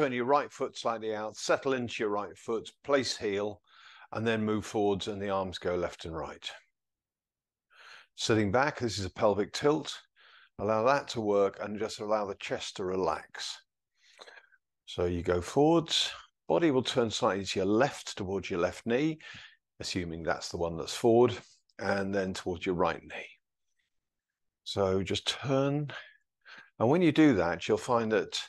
turn your right foot slightly out, settle into your right foot, place heel, and then move forwards and the arms go left and right. Sitting back, this is a pelvic tilt. Allow that to work and just allow the chest to relax. So you go forwards, body will turn slightly to your left towards your left knee, assuming that's the one that's forward, and then towards your right knee. So just turn. And when you do that, you'll find that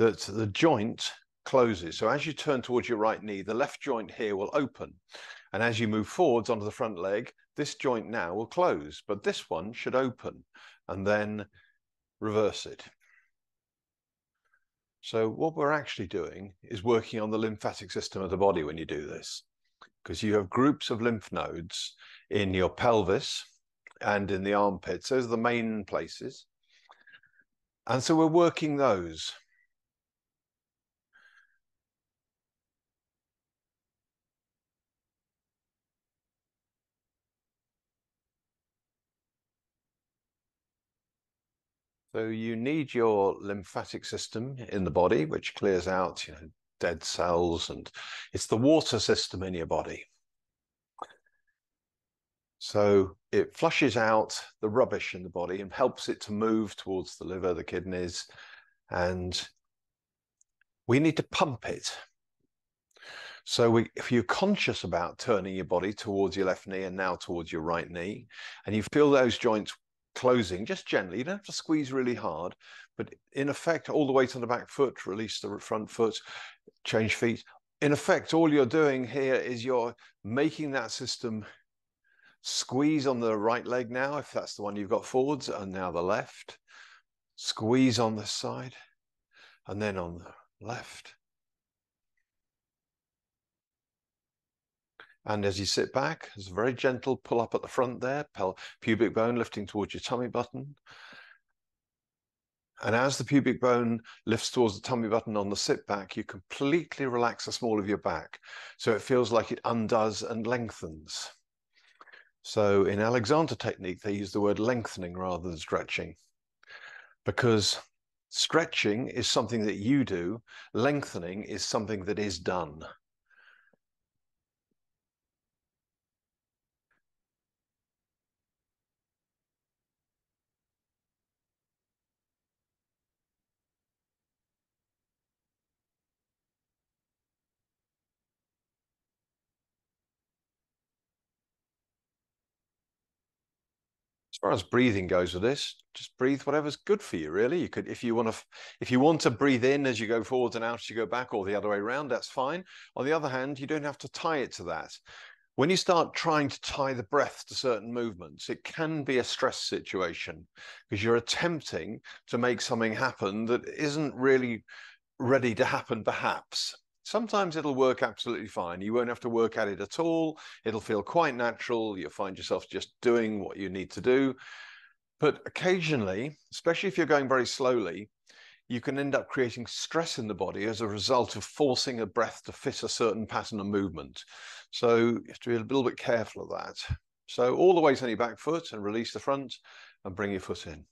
that the joint closes. So as you turn towards your right knee, the left joint here will open. And as you move forwards onto the front leg, this joint now will close, but this one should open and then reverse it. So what we're actually doing is working on the lymphatic system of the body when you do this, because you have groups of lymph nodes in your pelvis and in the armpits. Those are the main places. And so we're working those. So you need your lymphatic system in the body, which clears out, you know, dead cells, and it's the water system in your body. So it flushes out the rubbish in the body and helps it to move towards the liver, the kidneys, and we need to pump it. So we, if you're conscious about turning your body towards your left knee and now towards your right knee, and you feel those joints closing just gently. You don't have to squeeze really hard, but in effect, all the way to the back foot, release the front foot, change feet. In effect, all you're doing here is you're making that system squeeze on the right leg now, if that's the one you've got forwards, and now the left. Squeeze on this side, and then on the left. And as you sit back, there's a very gentle pull up at the front there, pubic bone lifting towards your tummy button. And as the pubic bone lifts towards the tummy button on the sit back, you completely relax the small of your back. So it feels like it undoes and lengthens. So in Alexander technique, they use the word lengthening rather than stretching because stretching is something that you do, lengthening is something that is done. Far as breathing goes with this, just breathe whatever's good for you. Really, you could, if you want to, if you want to breathe in as you go forwards and out as you go back, or the other way around, that's fine. On the other hand, you don't have to tie it to that. When you start trying to tie the breath to certain movements, it can be a stress situation because you're attempting to make something happen that isn't really ready to happen, perhaps. Sometimes it'll work absolutely fine. You won't have to work at it at all. It'll feel quite natural. You'll find yourself just doing what you need to do. But occasionally, especially if you're going very slowly, you can end up creating stress in the body as a result of forcing a breath to fit a certain pattern of movement. So you have to be a little bit careful of that. So all the way to your back foot and release the front and bring your foot in.